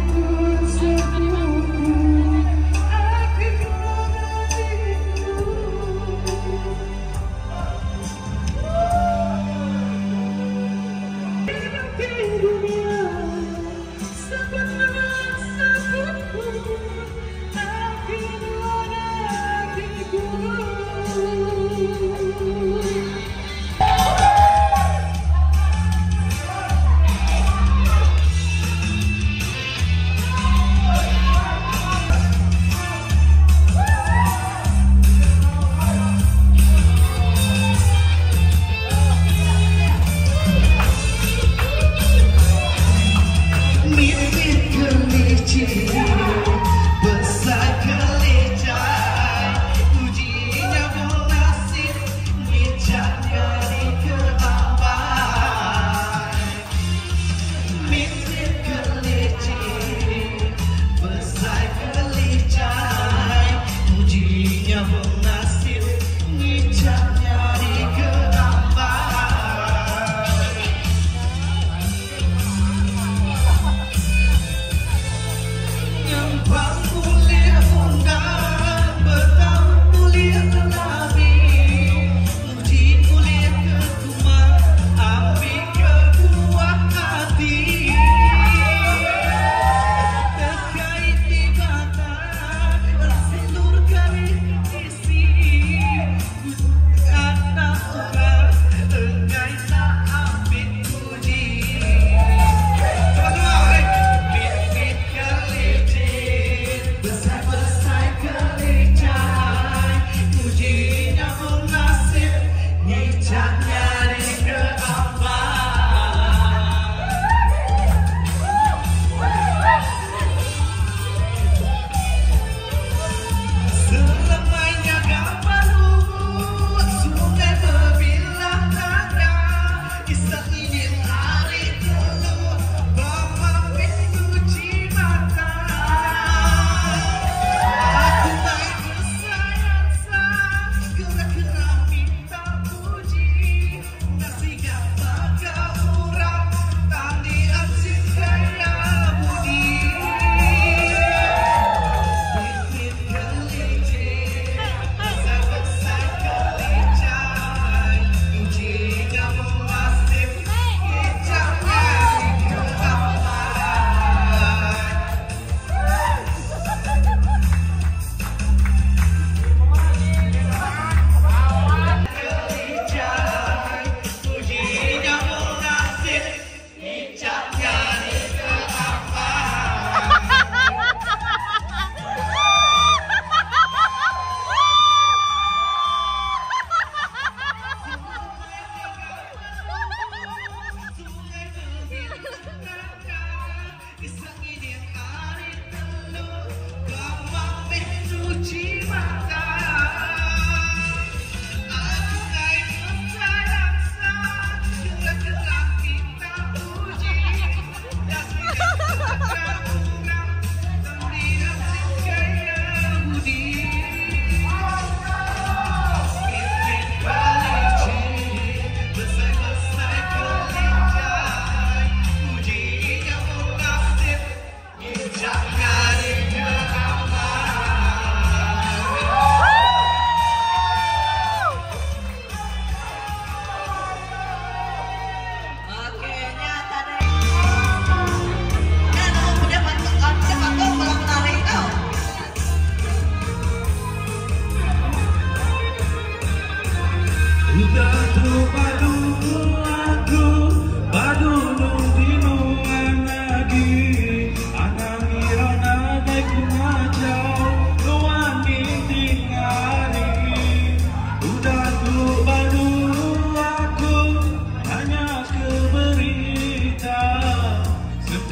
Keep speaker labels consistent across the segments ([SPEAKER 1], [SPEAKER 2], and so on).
[SPEAKER 1] Thank you.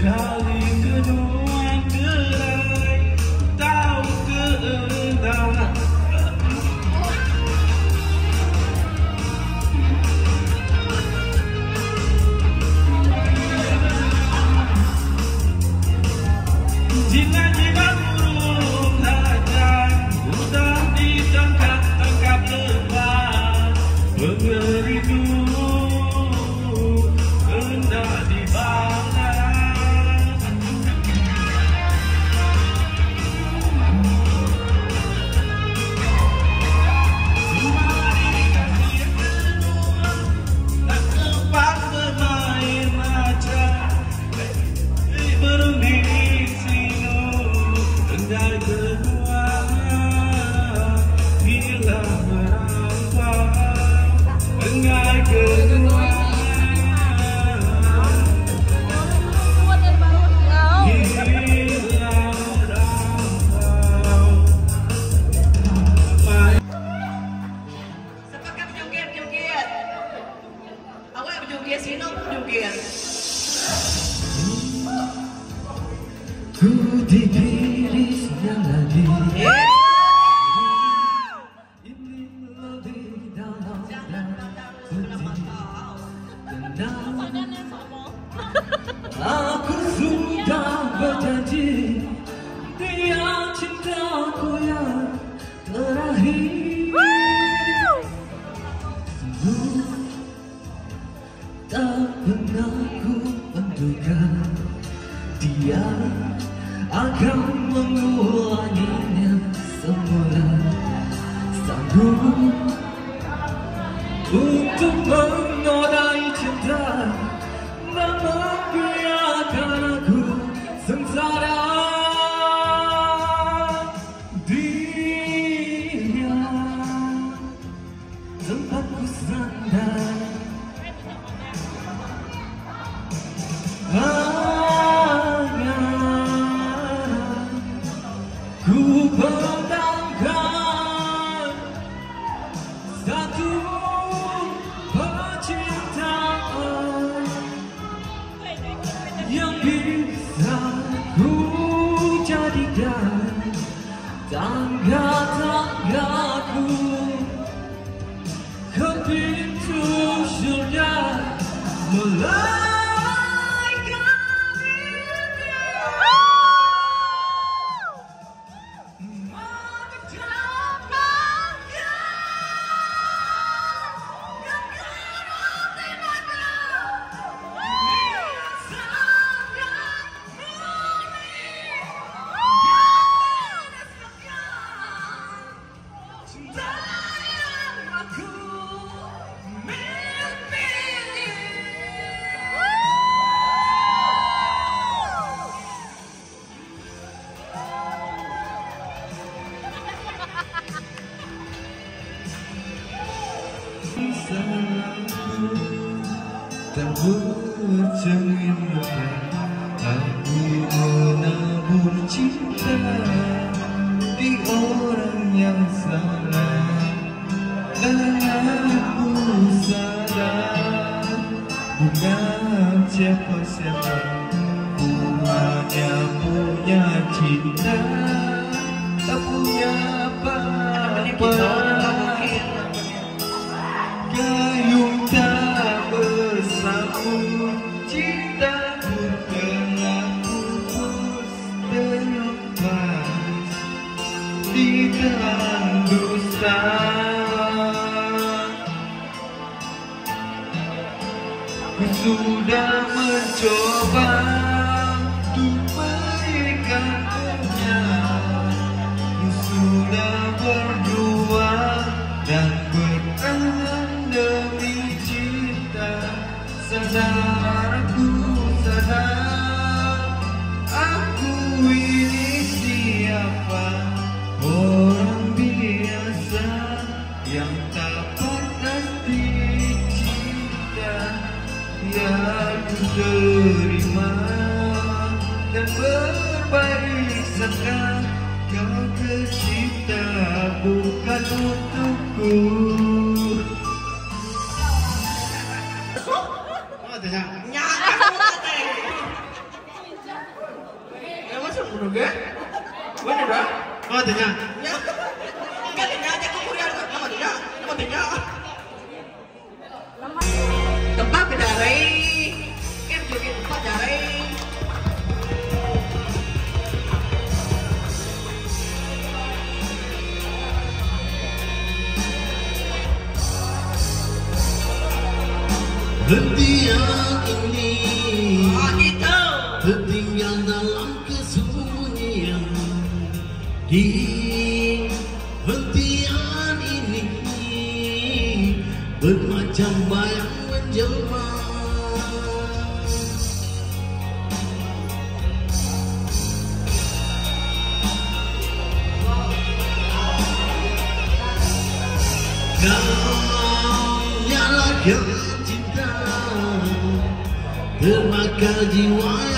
[SPEAKER 1] darling. Там будет темный sadarku sadar Aku ini siapa? Orang biasa Yang tak pantas dicinta Yang terima Dan berbaik sangka Kau tercipta bukan untukku. बहुत है di hentian ini bermacam bayang menjelma
[SPEAKER 2] Kau nyalakan cinta Terbakar jiwa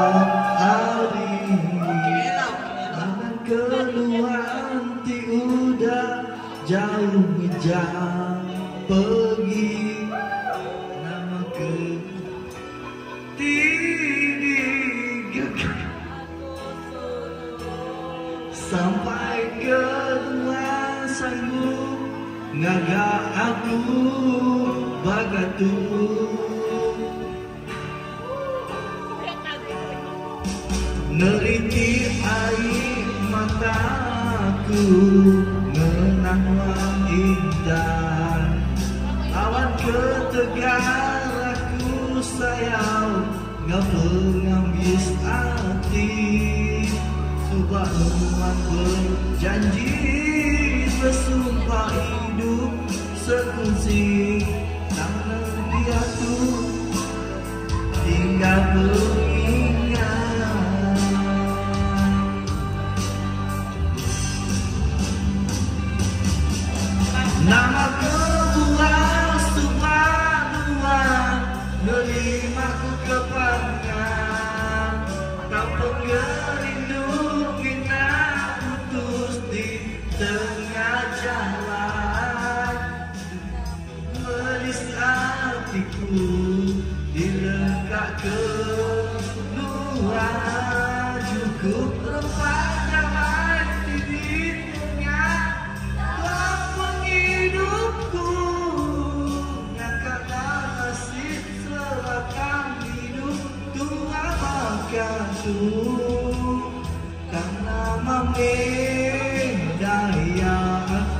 [SPEAKER 1] sayang Ngapa ngambis hati. Subhanuan berjanji Bersumpah hidup sekungsi Tangan piatu Tinggal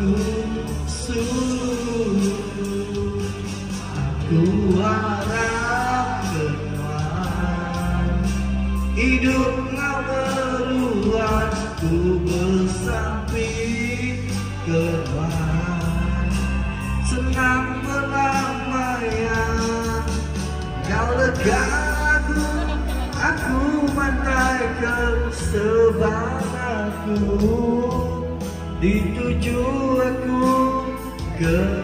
[SPEAKER 1] aku suruh Aku harap keluar Hidup ngaweruan Ku bersamping keluar Senang beramaian Kau lega aku Aku mantai ke sebanaku Dituju aku ke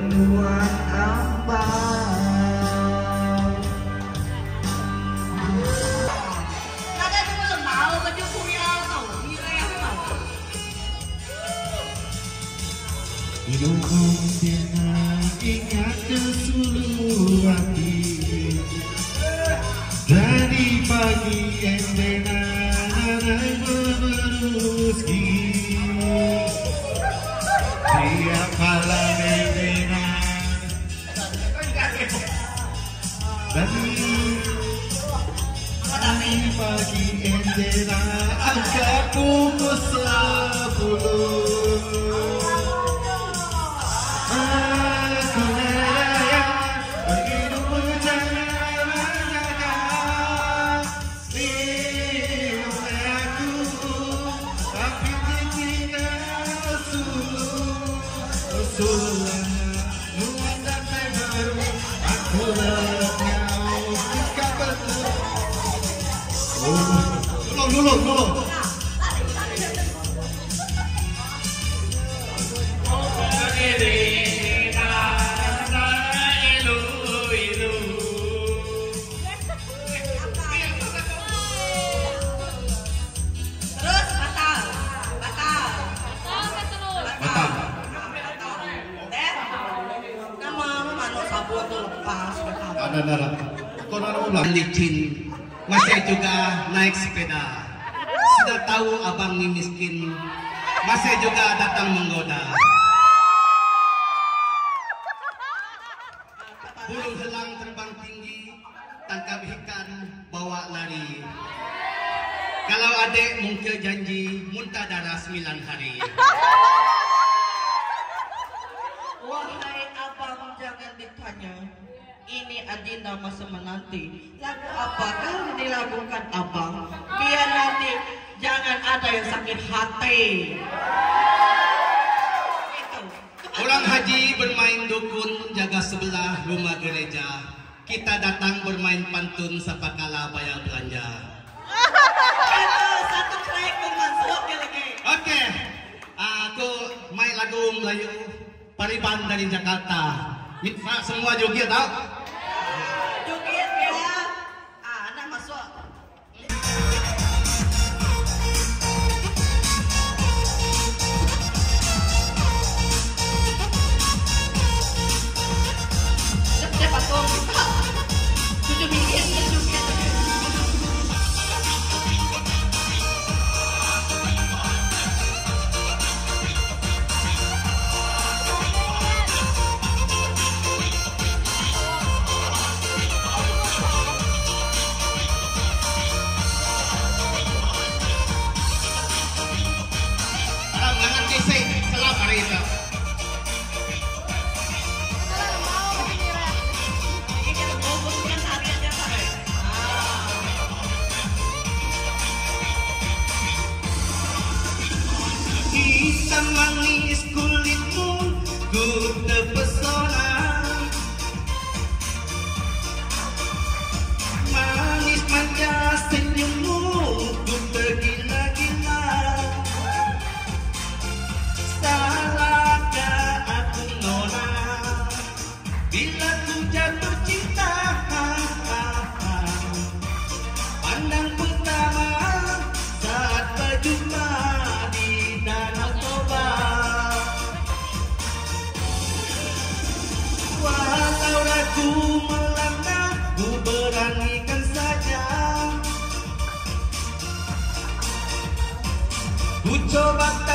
[SPEAKER 1] pagi endena Angkat pukul sepuluh
[SPEAKER 3] kami miskin masih juga datang menggoda. Burung helang terbang tinggi, tangkap ikan, bawa lari. Kalau adik mungkin janji, muntah darah sembilan hari.
[SPEAKER 4] Wahai abang jangan ditanya, ini adinda masa menanti. Lagu apakah dilakukan abang? Biar nanti jangan ada yang sakit hati. Itu.
[SPEAKER 3] Orang haji bermain dukun jaga sebelah rumah gereja. Kita datang bermain pantun sapakala bayar belanja.
[SPEAKER 4] Itu satu track masuk lagi.
[SPEAKER 3] Oke, aku main lagu Melayu Pariban dari Jakarta. Mitra semua joget tau?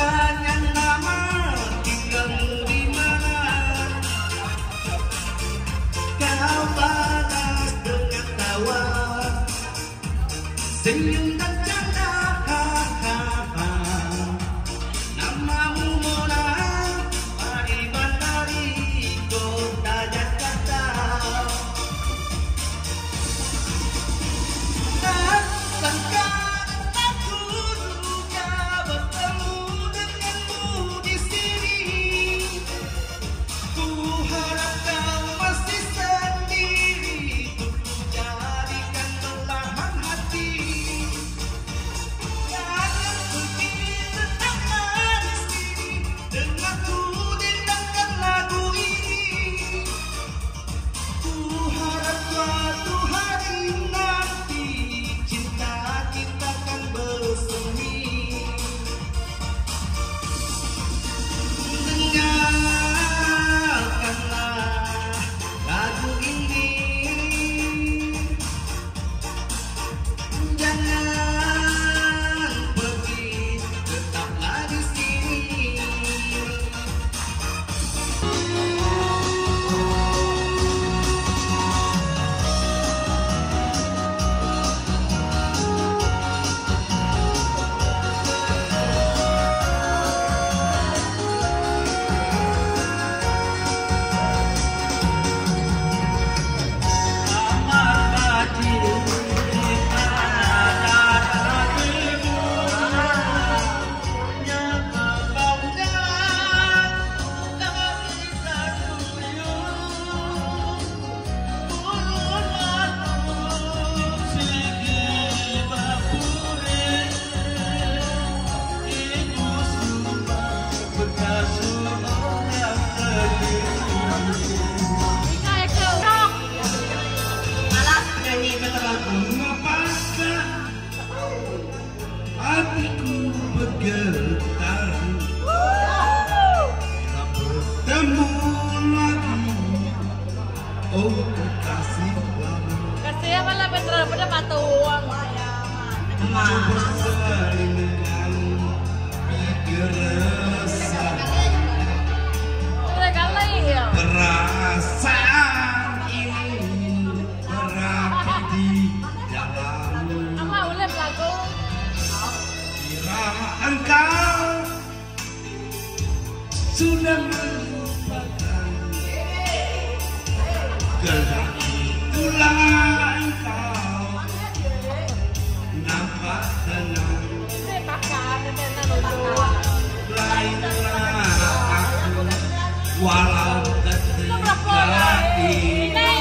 [SPEAKER 3] God. Sobrapõe!